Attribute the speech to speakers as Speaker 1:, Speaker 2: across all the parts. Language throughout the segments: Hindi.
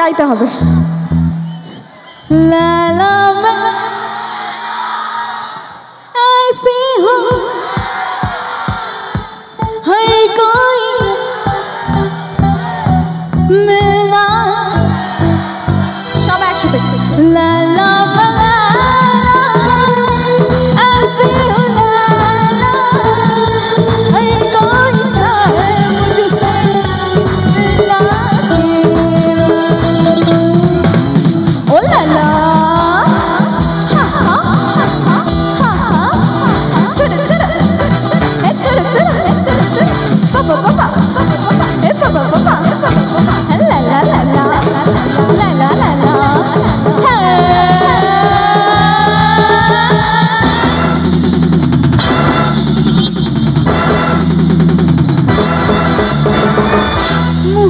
Speaker 1: গাইতে হবে। লালা মা ऐसी हूँ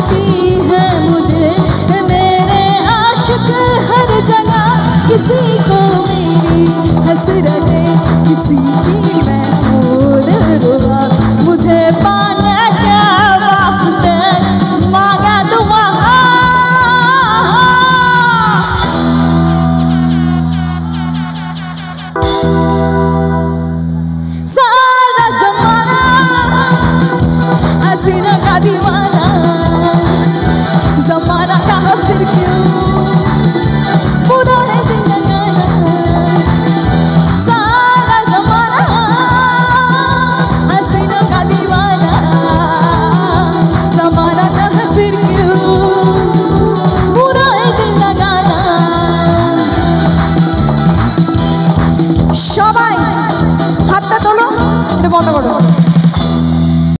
Speaker 1: कहती है मुझे मेरे आशिक हर जगह किसी को मेरी हसरत किसी की मैं भूल रुआ मुझे पाने क्या वास्ते, मांगा दुआ। सारा जमाना हसीना का दीवाना।